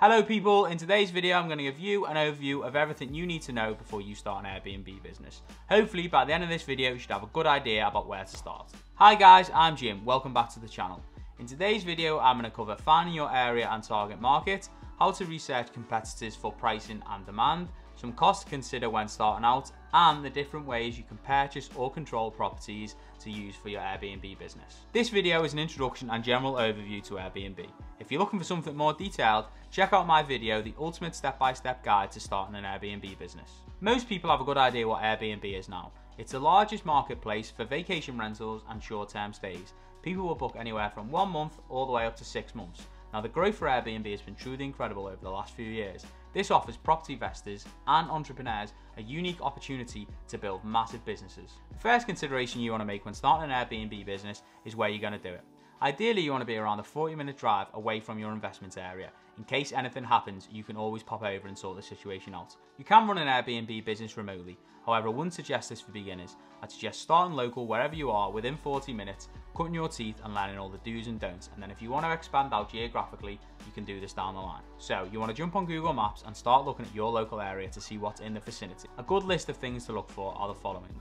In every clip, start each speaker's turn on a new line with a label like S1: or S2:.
S1: Hello people, in today's video I'm going to give you an overview of everything you need to know before you start an Airbnb business. Hopefully by the end of this video you should have a good idea about where to start. Hi guys, I'm Jim, welcome back to the channel. In today's video I'm going to cover finding your area and target market, how to research competitors for pricing and demand, some costs to consider when starting out, and the different ways you can purchase or control properties to use for your Airbnb business. This video is an introduction and general overview to Airbnb. If you're looking for something more detailed, check out my video, The Ultimate Step-by-Step Guide to Starting an Airbnb Business. Most people have a good idea what Airbnb is now. It's the largest marketplace for vacation rentals and short-term stays. People will book anywhere from one month all the way up to six months. Now the growth for Airbnb has been truly incredible over the last few years. This offers property investors and entrepreneurs a unique opportunity to build massive businesses. The first consideration you want to make when starting an Airbnb business is where you're going to do it. Ideally, you want to be around a 40 minute drive away from your investment area. In case anything happens, you can always pop over and sort the situation out. You can run an Airbnb business remotely. However, I wouldn't suggest this for beginners. I'd suggest starting local wherever you are within 40 minutes, cutting your teeth and learning all the do's and don'ts. And then if you want to expand out geographically, you can do this down the line. So you want to jump on Google Maps and start looking at your local area to see what's in the vicinity. A good list of things to look for are the following.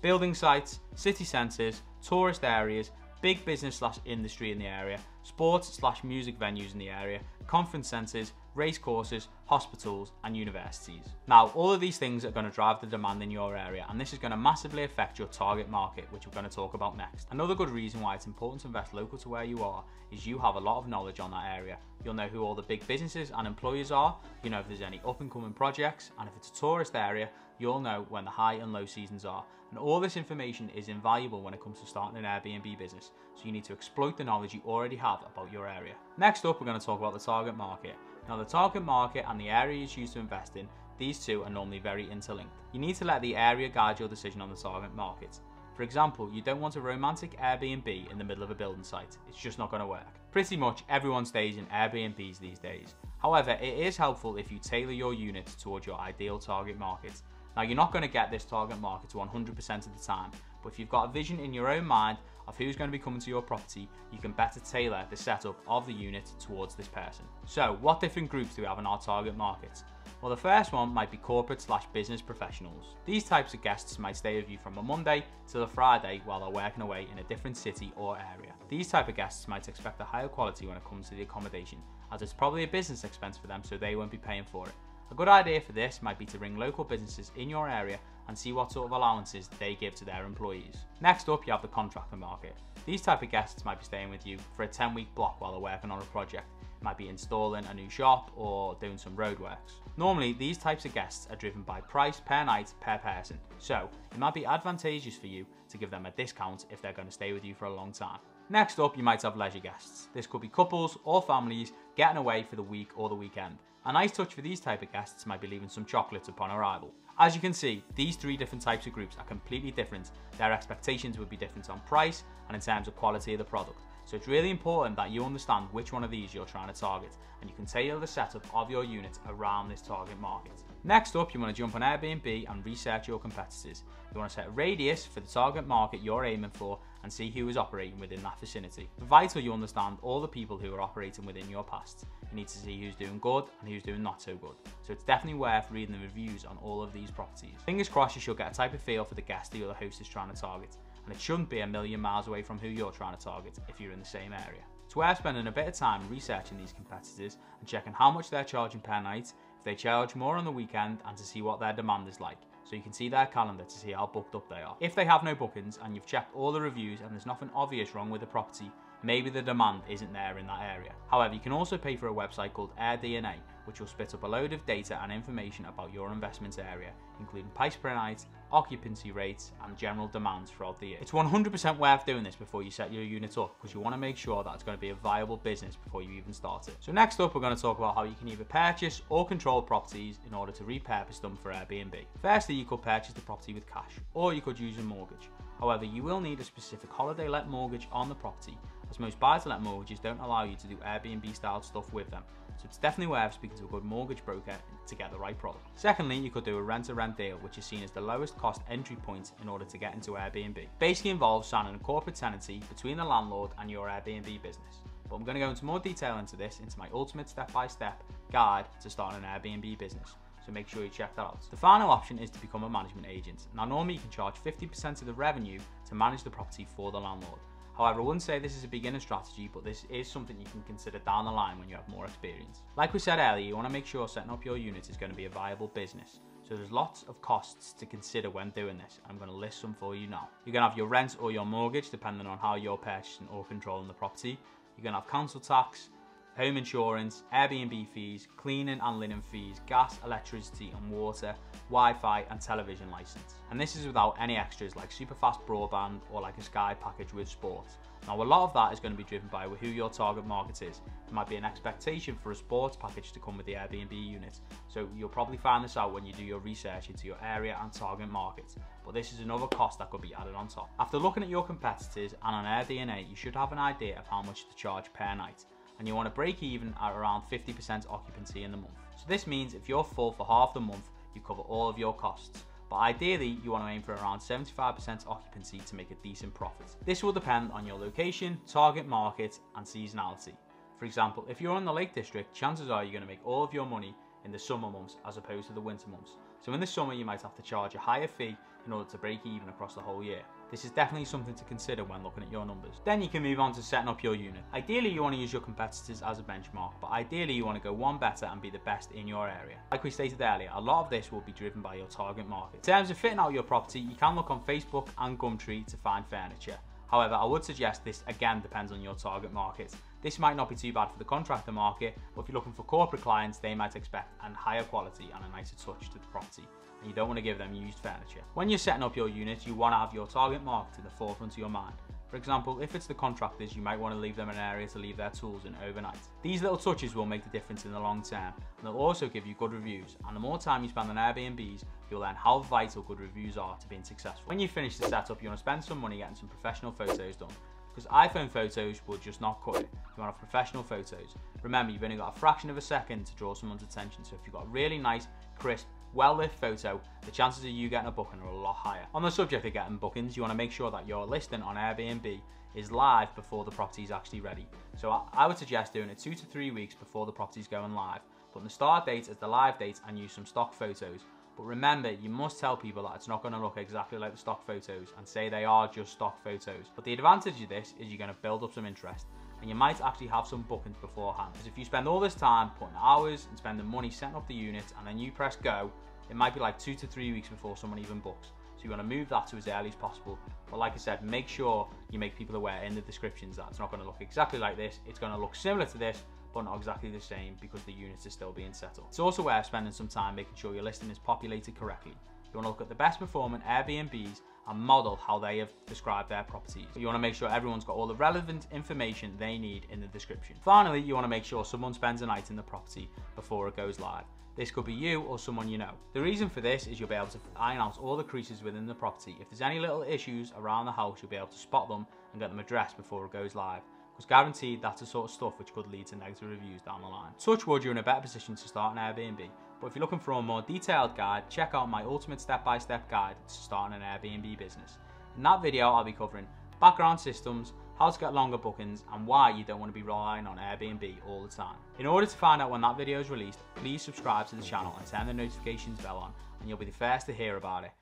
S1: Building sites, city centres, tourist areas, big business slash industry in the area, sports slash music venues in the area, conference centres, race courses, hospitals, and universities. Now, all of these things are going to drive the demand in your area, and this is going to massively affect your target market, which we're going to talk about next. Another good reason why it's important to invest local to where you are is you have a lot of knowledge on that area. You'll know who all the big businesses and employers are, you know if there's any up and coming projects, and if it's a tourist area, you'll know when the high and low seasons are. And all this information is invaluable when it comes to starting an Airbnb business, so you need to exploit the knowledge you already have about your area. Next up, we're going to talk about the target market. Now the target market and the area you choose to invest in, these two are normally very interlinked. You need to let the area guide your decision on the target market. For example, you don't want a romantic Airbnb in the middle of a building site. It's just not going to work. Pretty much everyone stays in Airbnbs these days. However, it is helpful if you tailor your unit towards your ideal target market. Now you're not going to get this target market to 100% of the time, but if you've got a vision in your own mind of who's going to be coming to your property, you can better tailor the setup of the unit towards this person. So what different groups do we have in our target market? Well, the first one might be corporate slash business professionals. These types of guests might stay with you from a Monday to a Friday while they're working away in a different city or area. These type of guests might expect a higher quality when it comes to the accommodation, as it's probably a business expense for them so they won't be paying for it. A good idea for this might be to ring local businesses in your area and see what sort of allowances they give to their employees. Next up, you have the contractor market. These type of guests might be staying with you for a 10 week block while they're working on a project. It might be installing a new shop or doing some roadworks. Normally, these types of guests are driven by price per night per person, so it might be advantageous for you to give them a discount if they're going to stay with you for a long time. Next up, you might have leisure guests. This could be couples or families getting away for the week or the weekend. A nice touch for these type of guests might be leaving some chocolates upon arrival. As you can see, these three different types of groups are completely different. Their expectations would be different on price and in terms of quality of the product. So it's really important that you understand which one of these you're trying to target and you can tailor the setup of your unit around this target market. Next up, you want to jump on Airbnb and research your competitors. You want to set a radius for the target market you're aiming for and see who is operating within that vicinity. Vital you understand all the people who are operating within your past. You need to see who's doing good and who's doing not so good. So it's definitely worth reading the reviews on all of these properties. Fingers crossed you should get a type of feel for the guest the other host is trying to target. And it shouldn't be a million miles away from who you're trying to target if you're in the same area. It's worth spending a bit of time researching these competitors and checking how much they're charging per night, they charge more on the weekend and to see what their demand is like so you can see their calendar to see how booked up they are. If they have no bookings and you've checked all the reviews and there's nothing obvious wrong with the property, maybe the demand isn't there in that area. However, you can also pay for a website called AirDNA, which will spit up a load of data and information about your investment area, including price per night, occupancy rates, and general demands throughout the year. It's 100% worth doing this before you set your unit up because you want to make sure that it's going to be a viable business before you even start it. So next up, we're going to talk about how you can either purchase or control properties in order to repurpose them for Airbnb. Firstly, you could purchase the property with cash, or you could use a mortgage. However, you will need a specific holiday let mortgage on the property as most buy-to-let mortgages don't allow you to do Airbnb style stuff with them, so it's definitely worth speaking to a good mortgage broker to get the right product. Secondly, you could do a rent-to-rent deal, which is seen as the lowest cost entry point in order to get into Airbnb. Basically involves signing a corporate tenancy between the landlord and your Airbnb business. but I'm going to go into more detail into this into my ultimate step-by-step guide to starting an Airbnb business. So make sure you check that out. The final option is to become a management agent. Now normally you can charge 50% of the revenue to manage the property for the landlord. However, I wouldn't say this is a beginner strategy, but this is something you can consider down the line when you have more experience. Like we said earlier, you want to make sure setting up your unit is going to be a viable business. So there's lots of costs to consider when doing this. I'm going to list some for you now. You're going to have your rent or your mortgage, depending on how you're purchasing or controlling the property. You're going to have council tax, home insurance, Airbnb fees, cleaning and linen fees, gas, electricity and water, Wi-Fi and television license. And this is without any extras like super fast broadband or like a Sky package with sports. Now a lot of that is going to be driven by who your target market is. There might be an expectation for a sports package to come with the Airbnb unit. So you'll probably find this out when you do your research into your area and target market. But this is another cost that could be added on top. After looking at your competitors and on AirDNA, you should have an idea of how much to charge per night and you want to break even at around 50% occupancy in the month. So this means if you're full for half the month, you cover all of your costs. But ideally, you want to aim for around 75% occupancy to make a decent profit. This will depend on your location, target market, and seasonality. For example, if you're in the Lake District, chances are you're going to make all of your money in the summer months as opposed to the winter months. So in the summer, you might have to charge a higher fee in order to break even across the whole year. This is definitely something to consider when looking at your numbers. Then you can move on to setting up your unit. Ideally you want to use your competitors as a benchmark, but ideally you want to go one better and be the best in your area. Like we stated earlier, a lot of this will be driven by your target market. In terms of fitting out your property, you can look on Facebook and Gumtree to find furniture. However, I would suggest this again depends on your target market. This might not be too bad for the contractor market, but if you're looking for corporate clients, they might expect a higher quality and a nicer touch to the property and you don't want to give them used furniture. When you're setting up your unit, you want to have your target market in the forefront of your mind. For example, if it's the contractors, you might want to leave them an area to leave their tools in overnight. These little touches will make the difference in the long term, and they'll also give you good reviews, and the more time you spend on Airbnbs, you'll learn how vital good reviews are to being successful. When you finish the setup, you want to spend some money getting some professional photos done, because iPhone photos will just not cut it. You want to professional photos. Remember, you've only got a fraction of a second to draw someone's attention, so if you've got a really nice, crisp, well-lit photo, the chances of you getting a booking are a lot higher. On the subject of getting bookings, you want to make sure that your listing on Airbnb is live before the property is actually ready. So I, would suggest doing it two to three weeks before the property is going live. Put the start date as the live date and use some stock photos. But remember, you must tell people that it's not going to look exactly like the stock photos and say they are just stock photos. But the advantage of this is you're going to build up some interest and you might actually have some bookings beforehand. Because if you spend all this time putting hours and spending money setting up the unit and then you press go, it might be like two to three weeks before someone even books. So you want to move that to as early as possible. But like I said, make sure you make people aware in the descriptions that it's not going to look exactly like this. It's going to look similar to this, but not exactly the same because the units are still being set up. It's also worth spending some time making sure your listing is populated correctly. You want to look at the best performing Airbnbs and model how they have described their properties. You want to make sure everyone's got all the relevant information they need in the description. Finally, you want to make sure someone spends a night in the property before it goes live. This could be you or someone you know. The reason for this is you'll be able to iron out all the creases within the property. If there's any little issues around the house, you'll be able to spot them and get them addressed before it goes live. Because guaranteed that's the sort of stuff which could lead to negative reviews down the line. Touch wood, you're in a better position to start an Airbnb. But if you're looking for a more detailed guide, check out my ultimate step-by-step -step guide to starting an Airbnb business. In that video, I'll be covering background systems, how to get longer bookings, and why you don't want to be relying on Airbnb all the time. In order to find out when that video is released, please subscribe to the channel and turn the notifications bell on, and you'll be the first to hear about it.